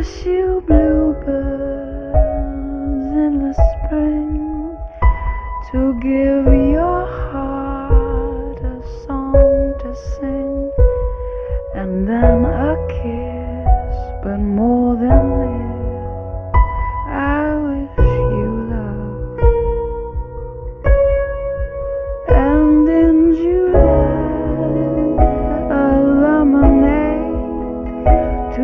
wish you bluebirds in the spring to give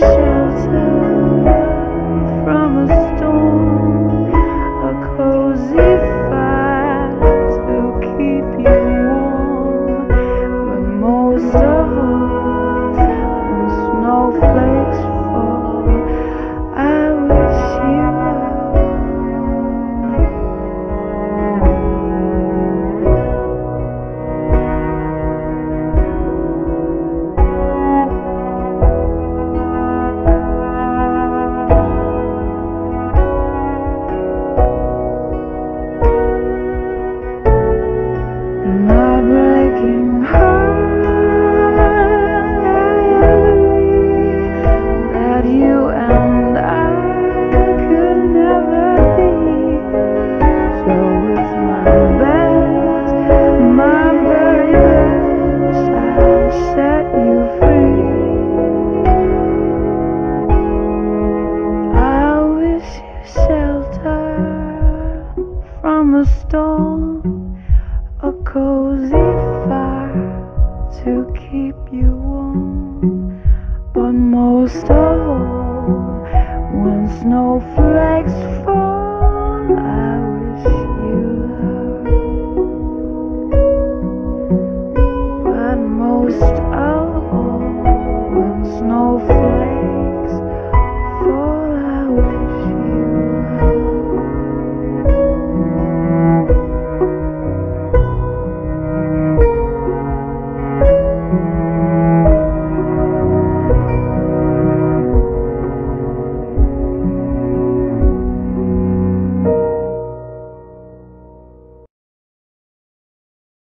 show. a cozy fire to keep you warm. But most of all, when snow falls.